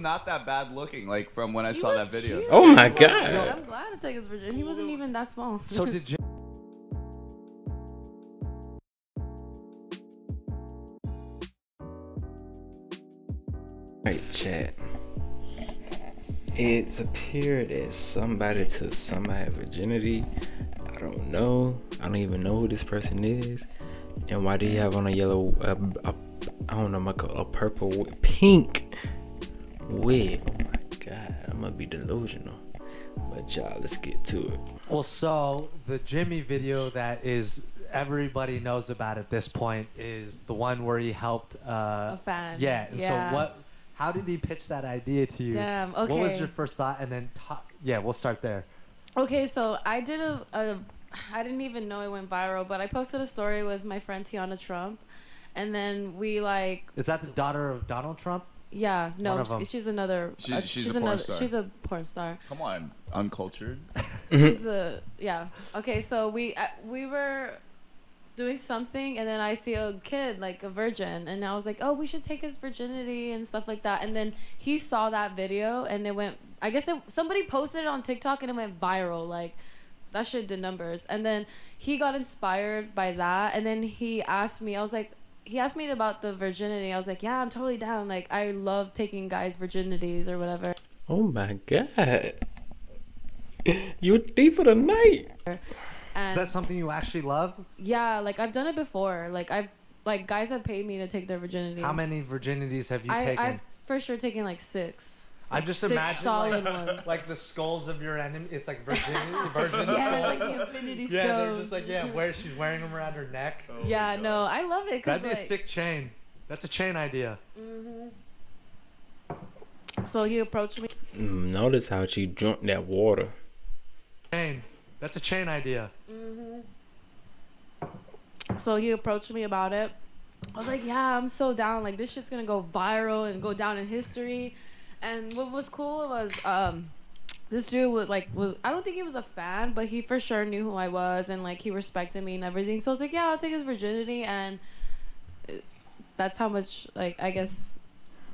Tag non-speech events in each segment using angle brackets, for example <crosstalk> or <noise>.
not that bad looking, like from when I He saw that video. cute. Oh my god! I'm glad to take his virginity. He wasn't even that small. So did <laughs> Jim? Right, chat. It's appeared that somebody took somebody's virginity. I don't know. I don't even know who this person is. And why do you have on a yellow, uh, a, I don't know, like a, a purple, pink wig? Oh my god, I'm gonna be delusional. But y'all, let's get to it. Well, so the Jimmy video that is everybody knows about at this point is the one where he helped. Uh, A fan. Yeah. And Yeah. so what? How did he pitch that idea to you? Damn, Okay. What was your first thought? And then, ta- yeah, we'll start there. Okay, so I did a, a I didn't even know it went viral, but I posted a story with my friend Tiana Trump, and then we like Is that the daughter of Donald Trump? Yeah no One she's, she's another She's- uh, she's a porn another star. she's a porn star. Come on, uncultured. <laughs> she's a yeah. Okay so we uh, we were doing something and then I see a kid like a virgin and I was like oh we should take his virginity and stuff like that. And then he saw that video and it went I guess it, somebody posted it on TikTok and it went viral like that shit did numbers. And then he got inspired by that and then he asked me I was like he asked me about the virginity I was like yeah I'm totally down like I love taking guys virginities or whatever Oh my god. You deep for the night. Is that something you actually love? yeah like I've done it before like I've like guys have paid me to take their virginities How many virginities have you I, taken? I've for sure taken like six. I Like, just six imagine solid like, ones. like the skulls of your enemy. It's like virginity, virgin <laughs> yeah, skull. like the Infinity yeah, they're just like yeah, where she's wearing them around her neck. Oh yeah, no, I love it. That'd be like, a sick chain. That's a chain idea. So he approached me. Mm, notice how she drunk that water. Chain. That's a chain idea. So he approached me about it. I was like, yeah, I'm so down. Like this shit's gonna go viral and go down in history. And what was cool was um, this dude was like was I don't think he was a fan, but he for sure knew who I was and like he respected me and everything. So I was like, yeah, I'll take his virginity and. uh, That's how much like I guess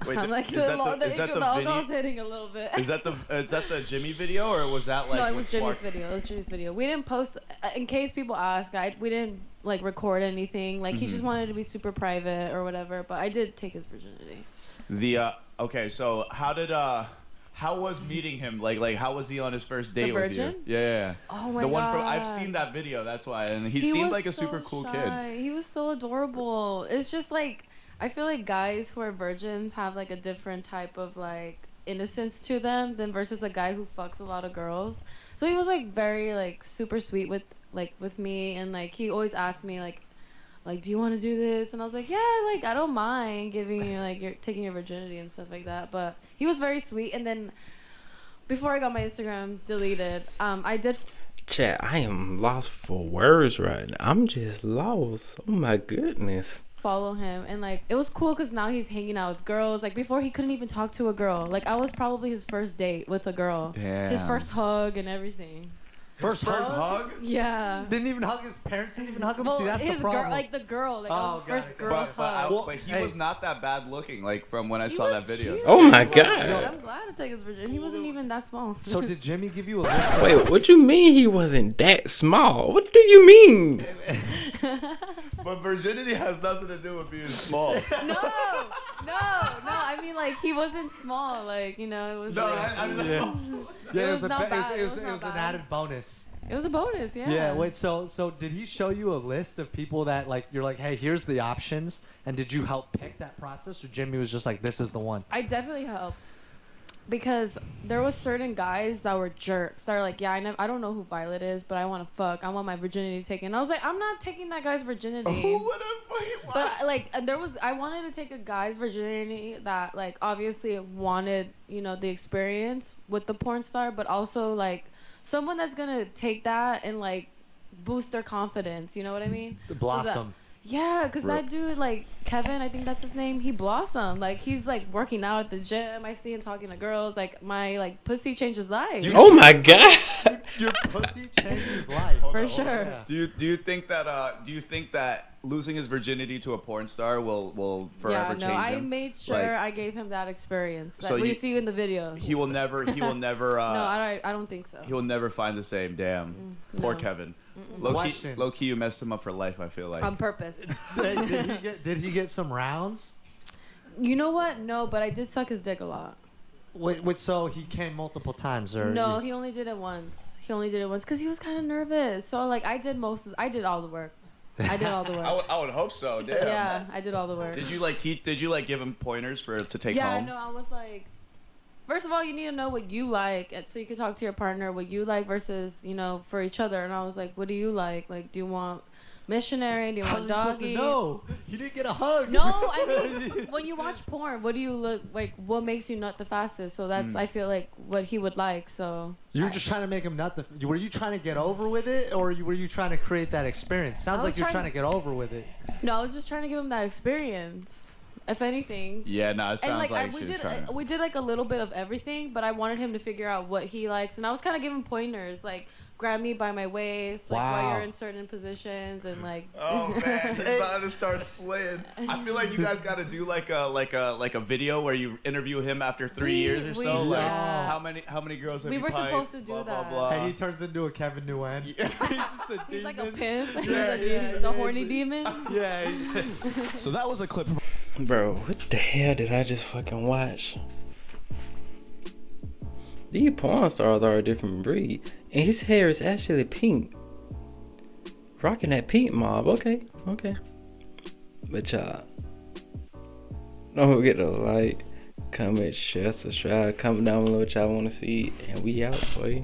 Wait, <laughs> I'm like is that the, <laughs> the- is that the hitting a little bit. Is that the <laughs> is that the Jimmy video or was that like? no, it was Jimmy's sparked- video. It was Jimmy's video. We didn't post uh, in case people ask. I we didn't like record anything. Like he just Mhm. wanted to be super private or whatever. But I did take his virginity. The uh okay, so how did uh how was meeting him? Like like how was he on his first date with you? virgin? Yeah, yeah, yeah. Oh my the one from I've seen that video, that's why. And he, seemed was like a so super cool kid. shy. He was so adorable. It's just like I feel like guys who are virgins have like a different type of like innocence to them than versus a guy who fucks a lot of girls. So he was like very like super sweet with like with me and like he always asked me like like do you want to do this? And I was like yeah like I don't mind giving you like your taking your virginity and stuff like that. But he was very sweet and then before I got my Instagram deleted um I did Chat, I am lost for words right now. I'm just lost. Oh my goodness. follow him and like it was cool because now he's hanging out with girls. Like before he couldn't even talk to a girl. Like i was probably his first date with a girl. His first hug and everything First, First hug? hug? yeah Didn't even hug his parents. Didn't even hug him. well See, that's his the problem. girl like the girl like Oh, his first it, girl But, but, I, hug Well, but he hey. was not that bad looking, like from when I He saw that video. cute. Oh my Yo, god. i'm glad to take his virginity he wasn't even that small so did <laughs> Jimmy give you a list? Wait, what you mean he wasn't that small? What do you mean? <laughs> But virginity has nothing to do with being small. <laughs> no no no i mean like he wasn't small like you know it was no, like, I, I mean that's Yeah. all. Yeah, It was a not bad, It was, it was it was an added bonus. It was a bonus yeah Yeah. Wait. So so did he show you a list of people that like you're like, hey, here's the options, and did you help pick that process, or Jimmy was just like, this is the one? I definitely helped because there was certain guys that were jerks. That were like, yeah, I never, I don't know who Violet is, but I want to fuck. I want my virginity taken. I was like, I'm not taking that guy's virginity. <laughs> Who would have? <laughs> But like, and there was, I wanted to take a guy's virginity that like obviously wanted, you know, the experience with the porn star, but also like someone that's gonna take that and like boost their confidence. You know what I mean? The blossom. Yeah, because that dude, like Kevin, I think that's his name. He blossomed. Like he's like working out at the gym. I see him talking to girls. Like my like pussy changes life. You- Oh my god. Your pussy <laughs> changes life. Hold for on, hold on. sure. Yeah. Do you do you think that uh do you think that losing his virginity to a porn star will will forever yeah, no, change I made sure Like- I gave him that experience that So we you- see in the video. He will never. He will <laughs> never. Uh, no, I don't. I don't think so. He will never find the same. Damn. Mm, Poor no. Kevin. Low key, low key, you messed him up for life. I feel like. On purpose. <laughs> did, did he get did he get some rounds? you know what? No, but I did suck his dick a lot. Wait, wait, so he came multiple times, or No, he only did it once. He only did it once because he was kind of nervous. So like I did most. Of, I did all the work. I did all the <laughs> work. would, I would hope so. Damn. yeah, I did all the work. Did you like teach? Did you like give him pointers for to take home? yeah, home? no, I was like, first of all, you need to know what you like, so you can talk to your partner what you like versus you know for each other. And I was like, what do you like? Like, do you want missionary? Do you want <laughs> was he supposed to doggy? know? He didn't get a hug. No, <laughs> I mean, when you watch porn, what do you look like? What makes you nut the fastest? So that's Mm. I feel like what he would like. So You were I- just trying to make him nut. The, were you trying to get over with it, or you- were you trying to create that experience? Sounds like you're trying- trying to get over with it. no, I was just trying to give him that experience, if anything. Yeah, no, it sounds and like, like, I, we she was did, trying. uh, we did like a little bit of everything, but I wanted him to figure out what he likes, and I was kind of giving pointers, like grab me by my waist, like while you're in certain positions, and like. <laughs> Oh man, he's <laughs> about to start slaying. I feel like you guys got to do like a like a like a video where you interview him after three We- years or we- so. Like how many how many girls have We you were piped? supposed to do blah, that. Blah, blah. hey, he turns into a Kevin Nguyen. <laughs> He's just a He's like a pimp. Yeah, he's a, yeah, he's a horny demon. Yeah. he- So that was a clip from Bro, what the hell did I just fucking watch? These porn stars are a different breed. And his hair is actually pink. Rocking that pink mob. Okay, okay. But y'all, don't forget to like, comment, share, subscribe. Comment down below what y'all want to see. And we out, boy.